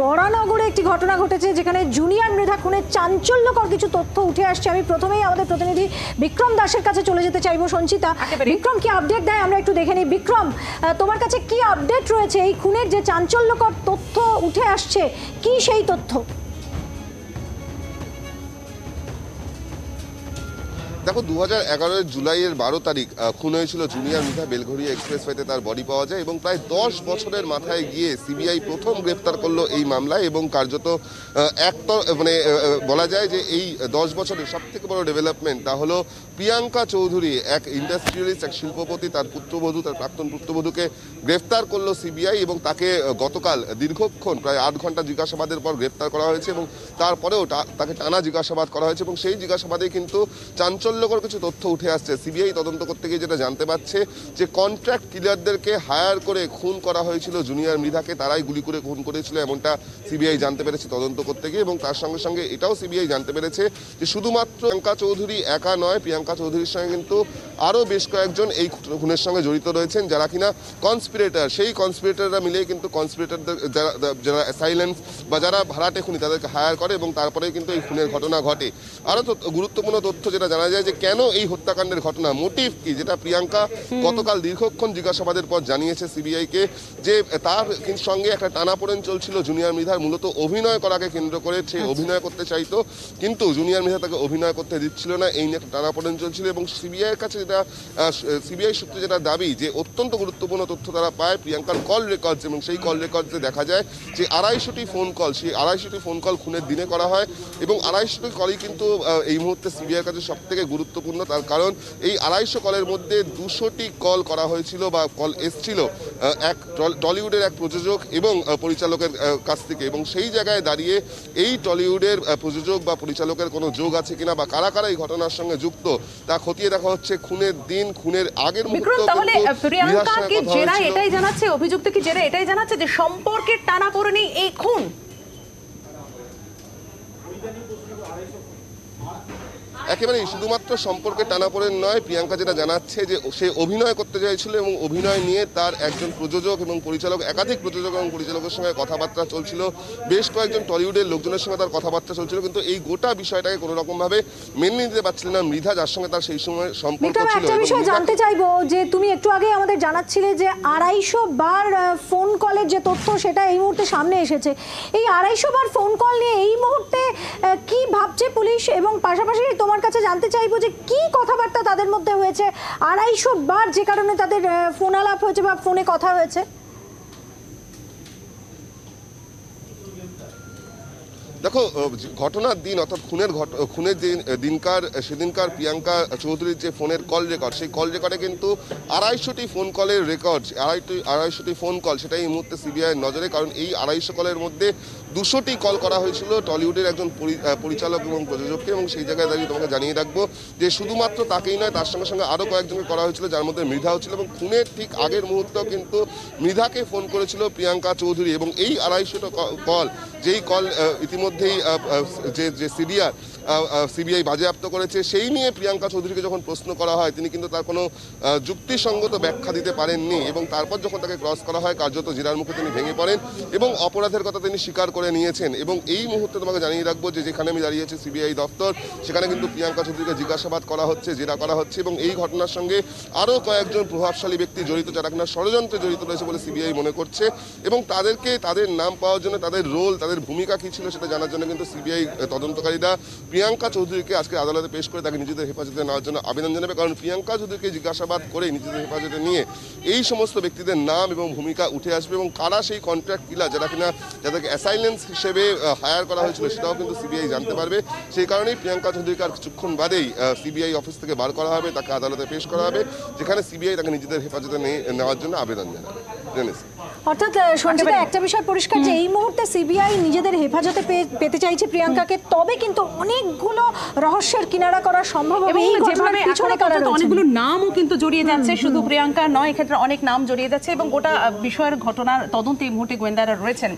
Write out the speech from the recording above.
বরানগরে একটি ঘটনা ঘটেছে যেখানে জুনিয়র মৃধা খুনের চাঞ্চল্যকর কিছু তথ্য উঠে আসছে। আমি প্রথমেই আমাদের প্রতিনিধি বিক্রম দাসের কাছে চলে যেতে চাইব সঞ্চিতা। বিক্রম কি আপডেট দেয়? আমরা একটু দেখে নিই। বিক্রম তোমার কাছে কি আপডেট রয়েছে? এই খুনের যে চাঞ্চল্যকর তথ্য উঠে আসছে কি সেই তথ্য? দেখো দু হাজার এগারোয় জুলাইয়ের বারো তারিখ খুন হয়েছিল জুনিয়র মিঠা বেলঘরিয়া এক্সপ্রেসওয়েতে তার বডি পাওয়া যায় এবং প্রায় দশ বছরের মাথায় গিয়ে সিবিআই প্রথম গ্রেফতার করল এই মামলায় এবং কার্যত একতর মানে বলা যায় যে এই দশ বছরের সব থেকে বড় ডেভেলপমেন্ট তা হলো প্রিয়াঙ্কা চৌধুরী, এক ইন্ডাস্ট্রিয়ালিস্ট এক শিল্পপতি, তার পুত্রবধূ, তার প্রাক্তন পুত্রবধূকে গ্রেফতার করল সিবিআই এবং তাকে গতকাল দীর্ঘক্ষণ, প্রায় আট ঘণ্টা জিজ্ঞাসাবাদের পর গ্রেফতার করা হয়েছে এবং তারপরেও তাকে টানা জিজ্ঞাসাবাদ করা হয়েছে এবং সেই জিজ্ঞাসাবাদে কিন্তু চাঞ্চল্যকর কিছু তথ্য উঠে আসছে। সিবিআই তদন্ত করতে গিয়ে যেটা জানতে পারছে, যে কন্ট্রাক্ট কিলারদেরকে হায়ার করে খুন করা হয়েছিল জুনিয়র মৃধাকে, তারাই গুলি করে খুন করেছিল এমনটা সিবিআই জানতে পেরেছে তদন্ত করতে গিয়ে এবং তার সঙ্গে সঙ্গে এটাও সিবিআই জানতে পেরেছে যে শুধুমাত্র প্রিয়াঙ্কা চৌধুরী একা নয়, প্রিয়াঙ্কা চৌধুরীর সঙ্গে কিন্তু আরও বেশ কয়েকজন এই খুনের সঙ্গে জড়িত রয়েছেন যারা কিনা কনস্পিরেটর সেই কনস্পিরেটররা মিলেই কিন্তু কনস্পিরেটরদের যারা যারা সাইলেন্স বা যারা ভাড়াটে খুনি তাদেরকে হায়ার করে এবং তারপরেই কিন্তু এই খুনের ঘটনা ঘটে। আরও গুরুত্বপূর্ণ তথ্য যেটা জানা যায় যে কেন এই হত্যাকাণ্ডের ঘটনা মোটিভ কি? যেটা প্রিয়াঙ্কা গতকাল দীর্ঘক্ষণ জিজ্ঞাসাবাদের পর জানিয়েছে সিবিআইকে যে তার সঙ্গে একটা টানাপোড়েন চলছিল জুনিয়র মৃধার মূলত অভিনয় করাকে কেন্দ্র করে সে অভিনয় করতে চাইতো কিন্তু জুনিয়র মৃধা তাকে অভিনয় করতে দিচ্ছিল না এই নিয়ে একটা টানাপোড়েন চলছিল এবং সিবিআইয়ের কাছে যেটা সিবিআই সূত্রে যেটা দাবি যে অত্যন্ত গুরুত্বপূর্ণ তথ্য তারা পায়, প্রিয়াঙ্কার কল রেকর্ডস এবং সেই কল রেকর্ডসে দেখা যায় যে আড়াইশোটি ফোন কল সেই আড়াইশোটি ফোন কল খুনের দিনে করা হয় এবং আড়াইশোটি কলই কিন্তু এই মুহূর্তে সিবিআইয়ের কাছে সব থেকে গুরুত্বপূর্ণ। তার কারণ এই আড়াইশো কলের মধ্যে দুশোটি কল করা হয়েছিল বা কল এসছিল এক টল- টলিউডের এক প্রযোজক এবং পরিচালকের কাছ থেকে এবং সেই জায়গায় দাঁড়িয়ে এই টলিউডের প্রযোজক বা পরিচালকের কোনো যোগ আছে কিনা বা কারা কারা এই ঘটনার সঙ্গে যুক্ত, তা খতিয়ে দেখা হচ্ছে খুনের দিন খুনের আগের মুহূর্ত তাহলে প্রিয়াঙ্কা কি জেরা এটাই জানাচ্ছে? অভিযুক্ত কি জেরা এটাই জানাচ্ছে যে সম্পর্কের টানা পড়েনি এই খুন? একেবারেই শুধুমাত্র সম্পর্কে টানাপোড়েন নয় প্রিয়াঙ্কা যেটা জানাচ্ছে যে সে অভিনয় করতে চাইছিল এবং অভিনয় নিয়ে তার একজন প্রযোজক এবং পরিচালক একাধিক প্রযোজক এবং পরিচালকের সঙ্গে কথাবার্তা চলছিল। বেশ কয়েকজন টলিউডের লোকজনের সঙ্গে তার কথাবার্তা চলছিল কিন্তু এই গোটা বিষয়টাকে কোনো রকমভাবে মেনে নিতে পারছিলেন না। মৃধা যার সঙ্গে তার সেই সময় সম্পর্ক ছিল একটা এবং বিষয় জানতে চাইব যে তুমি একটু আগে আমাদের জানাচ্ছিলে যে আড়াইশো বার ফোন কলের যে তথ্য সেটা এই মুহূর্তে সামনে এসেছে। এই আড়াইশো বার ফোন কল নিয়ে এই মুহূর্তে কি ভাবছে পুলিশ? এবং পাশাপাশি তোমার কাছে জানতে চাইব যে কি কথাবার্তা তাদের মধ্যে হয়েছে, আড়াইশো বার যে কারণে তাদের ফোন আলাপ হয়েছে বা ফোনে কথা হয়েছে। দেখো ঘটনার দিন অর্থাৎ খুনের খুনের যে দিনকার, সেদিনকার প্রিয়াঙ্কা চৌধুরীর যে ফোনের কল রেকর্ড সেই কল রেকর্ডে কিন্তু আড়াইশোটি ফোন কলের রেকর্ড আড়াইটি, আড়াইশোটি ফোন কল সেটাই এই মুহূর্তে সিবিআইয়ের নজরে, কারণ এই আড়াইশো কলের মধ্যে দুশোটি কল করা হয়েছিল টলিউডের একজন পরিচালক এবং প্রযোজককে, এবং সেই জায়গায় দাঁড়িয়ে তোমাকে জানিয়ে রাখব যে শুধুমাত্র তাকেই নয়, তার সঙ্গে সঙ্গে আরও কয়েকজনকে করা হয়েছিল, যার মধ্যে মৃধাও ছিল, এবং খুনের ঠিক আগের মুহূর্তেও কিন্তু মৃধাকে ফোন করেছিল প্রিয়াঙ্কা চৌধুরী, এবং এই আড়াইশোটা কল, যেই কল ইতিমধ্যেই যে যে সিবিআর সিবিআই বাজেয়াপ্ত করেছে, সেই নিয়ে প্রিয়াঙ্কা চৌধুরীকে যখন প্রশ্ন করা হয়, তিনি কিন্তু তার কোনো যুক্তিসঙ্গত ব্যাখ্যা দিতে পারেননি, এবং তারপর যখন তাকে ক্রস করা হয়, কার্যত জেরার মুখে তিনি ভেঙে পড়েন, এবং অপরাধের কথা তিনি স্বীকার করে নিয়েছেন এবং এই মুহূর্তে তোমাকে জানিয়ে রাখব যে যেখানে আমি দাঁড়িয়েছি, সিবিআই দপ্তর, সেখানে কিন্তু প্রিয়াঙ্কা চৌধুরীকে জিজ্ঞাসাবাদ করা হচ্ছে, জেরা করা হচ্ছে এবং এই ঘটনার সঙ্গে আরও কয়েকজন প্রভাবশালী ব্যক্তি জড়িত, যারা কিনা ষড়যন্ত্রে জড়িত রয়েছে বলে সিবিআই মনে করছে এবং তাদেরকে তাদের নাম পাওয়ার জন্য, তাদের রোল তাদের ভূমিকা কী ছিল সেটা জানার জন্য কিন্তু সিবিআই তদন্তকারীরা প্রিয়াঙ্কা চৌধুরীকে আজকে আদালতে পেশ করে তাকে নিজেদের হেফাজতে নেওয়ার জন্য আবেদন জানাবে। কারণ প্রিয়াঙ্কা চৌধুরীকে জিজ্ঞাসাবাদ করে নিজেদের হেফাজতে নিয়ে এই সমস্ত ব্যক্তিদের নাম এবং ভূমিকা উঠে আসবে এবং কারা সেই কন্ট্রাক্ট কিলা যারা কিনা, যাদেরকে অ্যাসাইলেন্স হিসেবে হায়ার করা হয়েছিল সেটাও কিন্তু সিবিআই জানতে পারবে। সেই কারণেই প্রিয়াঙ্কা চৌধুরীকে আর কিছুক্ষণ বাদেই সিবিআই অফিস থেকে বার করা হবে তাকে আদালতে পেশ করা হবে যেখানে সিবিআই তাকে নিজেদের হেফাজতে নেওয়ার জন্য আবেদন জানাবে। জেনেছি অর্থাৎ সঞ্চিতা একটা বিষয় পরিষ্কার যে এই মুহূর্তে সিবিআই নিজেদের হেফাজতে পেতে চাইছে প্রিয়াঙ্কাকে তবে কিন্তু অনেকগুলো রহস্যের কিনারা করা সম্ভব হবে এই ঘটনার পিছনে এখনও কারা পর্যন্ত রয়েছেন? অনেকগুলো নামও কিন্তু জড়িয়ে যাচ্ছে শুধু প্রিয়াঙ্কা নয় এক্ষেত্রে অনেক নাম জড়িয়ে যাচ্ছে এবং গোটা বিষয়ের ঘটনার তদন্তে এই মুহূর্তে গোয়েন্দারা রয়েছেন।